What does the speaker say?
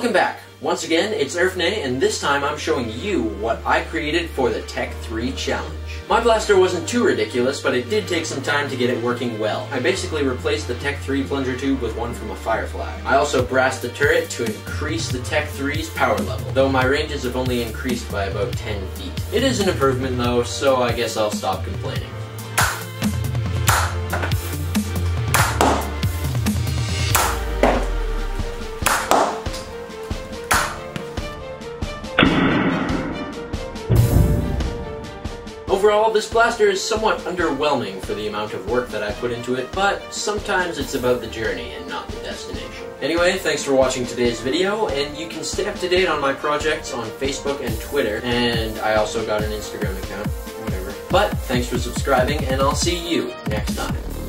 Welcome back! Once again, it's Erfnay, and this time I'm showing you what I created for the Tek 3 Challenge. My blaster wasn't too ridiculous, but it did take some time to get it working well. I basically replaced the Tek 3 plunger tube with one from a Firefly. I also brassed the turret to increase the Tek 3's power level, though my ranges have only increased by about 10 feet. It is an improvement though, so I guess I'll stop complaining. Overall, this blaster is somewhat underwhelming for the amount of work that I put into it, but sometimes it's about the journey and not the destination. Anyway, thanks for watching today's video, and you can stay up to date on my projects on Facebook and Twitter, and I also got an Instagram account, whatever. But, thanks for subscribing, and I'll see you next time.